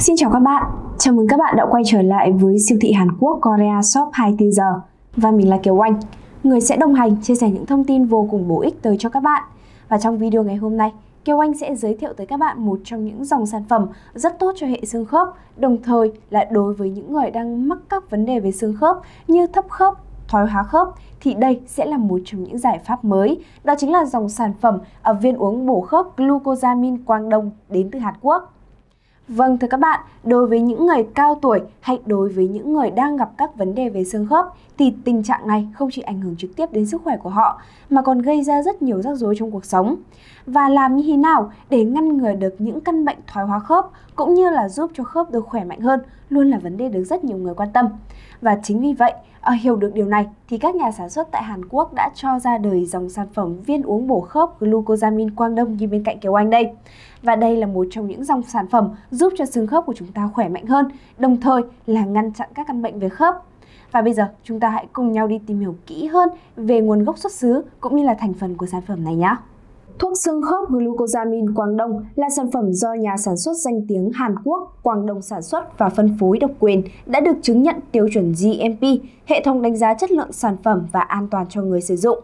Xin chào các bạn, chào mừng các bạn đã quay trở lại với siêu thị Hàn Quốc Korea Shop 24 giờ Và mình là Kiều Oanh người sẽ đồng hành chia sẻ những thông tin vô cùng bổ ích tới cho các bạn Và trong video ngày hôm nay, Kiều Anh sẽ giới thiệu tới các bạn một trong những dòng sản phẩm rất tốt cho hệ xương khớp Đồng thời là đối với những người đang mắc các vấn đề về xương khớp như thấp khớp, thoái hóa khớp thì đây sẽ là một trong những giải pháp mới. Đó chính là dòng sản phẩm ở viên uống bổ khớp glucosamine Quang Đông đến từ Hàn Quốc. Vâng thưa các bạn, đối với những người cao tuổi hay đối với những người đang gặp các vấn đề về xương khớp thì tình trạng này không chỉ ảnh hưởng trực tiếp đến sức khỏe của họ mà còn gây ra rất nhiều rắc rối trong cuộc sống. Và làm như thế nào để ngăn ngừa được những căn bệnh thoái hóa khớp cũng như là giúp cho khớp được khỏe mạnh hơn luôn là vấn đề được rất nhiều người quan tâm. Và chính vì vậy, à, hiểu được điều này thì các nhà sản xuất tại Hàn Quốc đã cho ra đời dòng sản phẩm viên uống bổ khớp glucosamine Quang Đông như bên cạnh Kiều Anh đây. Và đây là một trong những dòng sản phẩm giúp cho xương khớp của chúng ta khỏe mạnh hơn, đồng thời là ngăn chặn các căn bệnh về khớp. Và bây giờ chúng ta hãy cùng nhau đi tìm hiểu kỹ hơn về nguồn gốc xuất xứ cũng như là thành phần của sản phẩm này nhé. Thuốc xương khớp glucosamine Quang Đông là sản phẩm do nhà sản xuất danh tiếng Hàn Quốc Quang Đông sản xuất và phân phối độc quyền đã được chứng nhận tiêu chuẩn GMP, hệ thống đánh giá chất lượng sản phẩm và an toàn cho người sử dụng.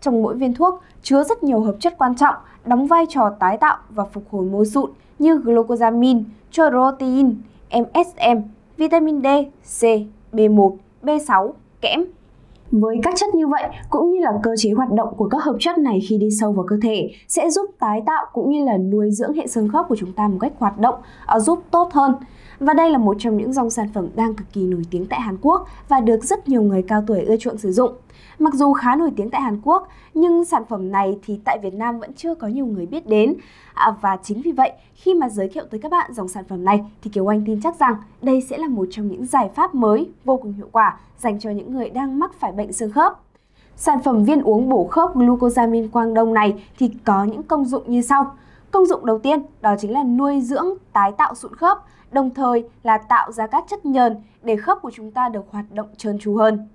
Trong mỗi viên thuốc chứa rất nhiều hợp chất quan trọng, đóng vai trò tái tạo và phục hồi mô sụn như glucosamine, chorotein, MSM, vitamin D, C, B1, B6, kẽm, với các chất như vậy cũng như là cơ chế hoạt động của các hợp chất này khi đi sâu vào cơ thể sẽ giúp tái tạo cũng như là nuôi dưỡng hệ xương khớp của chúng ta một cách hoạt động, à, giúp tốt hơn. Và đây là một trong những dòng sản phẩm đang cực kỳ nổi tiếng tại Hàn Quốc và được rất nhiều người cao tuổi ưa chuộng sử dụng. Mặc dù khá nổi tiếng tại Hàn Quốc, nhưng sản phẩm này thì tại Việt Nam vẫn chưa có nhiều người biết đến. À, và chính vì vậy, khi mà giới thiệu tới các bạn dòng sản phẩm này thì Kiều Anh tin chắc rằng đây sẽ là một trong những giải pháp mới vô cùng hiệu quả dành cho những người đang mắc phải bệnh xương khớp. Sản phẩm viên uống bổ khớp glucosamine Quang Đông này thì có những công dụng như sau. Công dụng đầu tiên đó chính là nuôi dưỡng, tái tạo sụn khớp, đồng thời là tạo ra các chất nhờn để khớp của chúng ta được hoạt động trơn tru hơn.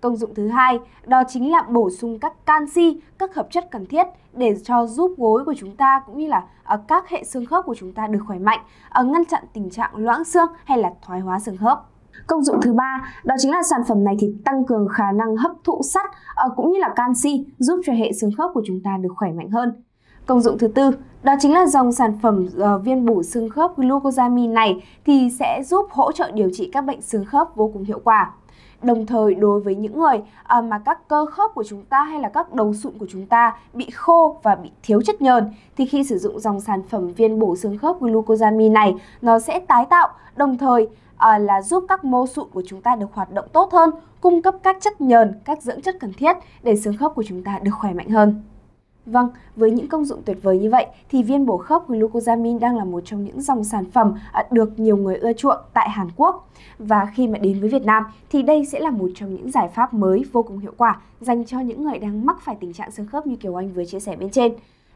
Công dụng thứ hai đó chính là bổ sung các canxi, các hợp chất cần thiết để cho giúp gối của chúng ta cũng như là ờ, các hệ xương khớp của chúng ta được khỏe mạnh, ờ, ngăn chặn tình trạng loãng xương hay là thoái hóa xương khớp. Công dụng thứ ba đó chính là sản phẩm này thì tăng cường khả năng hấp thụ sắt ờ, cũng như là canxi giúp cho hệ xương khớp của chúng ta được khỏe mạnh hơn. Công dụng thứ tư đó chính là dòng sản phẩm ờ, uh, viên bổ xương khớp glucosamine này thì sẽ giúp hỗ trợ điều trị các bệnh xương khớp vô cùng hiệu quả. Đồng thời đối với những người ờ, mà các cơ khớp của chúng ta hay là các đầu sụn của chúng ta bị khô và bị thiếu chất nhờn thì khi sử dụng dòng sản phẩm viên bổ xương khớp glucosamine này nó sẽ tái tạo đồng thời ờ, là giúp các mô sụn của chúng ta được hoạt động tốt hơn, cung cấp các chất nhờn, các dưỡng chất cần thiết để xương khớp của chúng ta được khỏe mạnh hơn. Vâng, với những công dụng tuyệt vời như vậy thì viên bổ khớp glucosamine đang là một trong những dòng sản phẩm à, được nhiều người ưa chuộng tại Hàn Quốc. Và khi mà đến với Việt Nam thì đây sẽ là một trong những giải pháp mới vô cùng hiệu quả dành cho những người đang mắc phải tình trạng xương khớp như Kiều Anh vừa chia sẻ bên trên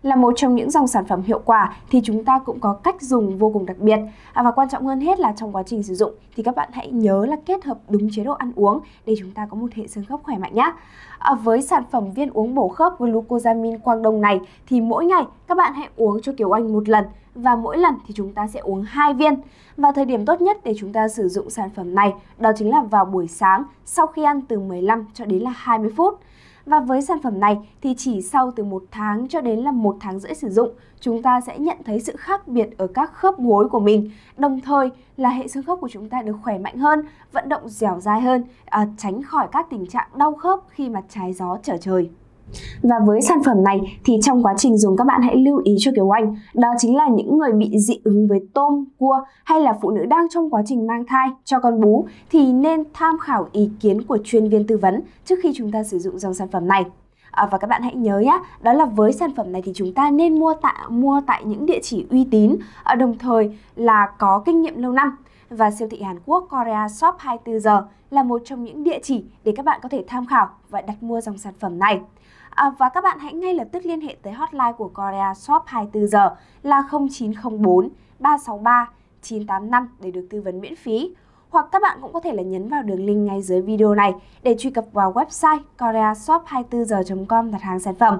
là một trong những dòng sản phẩm hiệu quả thì chúng ta cũng có cách dùng vô cùng đặc biệt à, và quan trọng hơn hết là trong quá trình sử dụng thì các bạn hãy nhớ là kết hợp đúng chế độ ăn uống để chúng ta có một hệ xương khớp khỏe mạnh nhé. À, với sản phẩm viên uống bổ khớp glucosamine quang đông này thì mỗi ngày các bạn hãy uống cho Kiều Anh một lần và mỗi lần thì chúng ta sẽ uống hai viên. Và thời điểm tốt nhất để chúng ta sử dụng sản phẩm này đó chính là vào buổi sáng sau khi ăn từ 15 cho đến là 20 phút. Và với sản phẩm này thì chỉ sau từ một tháng cho đến là một tháng rưỡi sử dụng, chúng ta sẽ nhận thấy sự khác biệt ở các khớp gối của mình. Đồng thời là hệ xương khớp của chúng ta được khỏe mạnh hơn, vận động dẻo dai hơn, à, tránh khỏi các tình trạng đau khớp khi mà trái gió trở trời. Và với sản phẩm này thì trong quá trình dùng các bạn hãy lưu ý cho Kiều Anh Đó chính là những người bị dị ứng với tôm, cua hay là phụ nữ đang trong quá trình mang thai cho con bú Thì nên tham khảo ý kiến của chuyên viên tư vấn trước khi chúng ta sử dụng dòng sản phẩm này À, và các bạn hãy nhớ nhé, đó là với sản phẩm này thì chúng ta nên mua tại mua tại những địa chỉ uy tín, ở đồng thời là có kinh nghiệm lâu năm. Và siêu thị Hàn Quốc Korea Shop 24 giờ là một trong những địa chỉ để các bạn có thể tham khảo và đặt mua dòng sản phẩm này. À, và các bạn hãy ngay lập tức liên hệ tới hotline của Korea Shop 24 giờ là 0904 363 985 để được tư vấn miễn phí hoặc các bạn cũng có thể là nhấn vào đường link ngay dưới video này để truy cập vào website koreashop24giờ.com đặt hàng sản phẩm.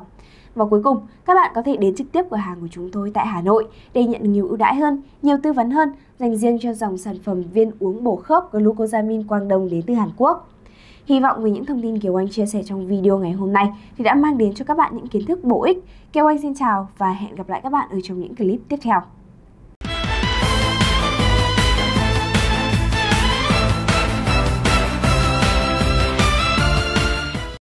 Và cuối cùng, các bạn có thể đến trực tiếp cửa hàng của chúng tôi tại Hà Nội để nhận được nhiều ưu đãi hơn, nhiều tư vấn hơn dành riêng cho dòng sản phẩm viên uống bổ khớp glucosamine Quang Đông đến từ Hàn Quốc. Hy vọng với những thông tin Kiều Anh chia sẻ trong video ngày hôm nay thì đã mang đến cho các bạn những kiến thức bổ ích. Kiều Anh xin chào và hẹn gặp lại các bạn ở trong những clip tiếp theo.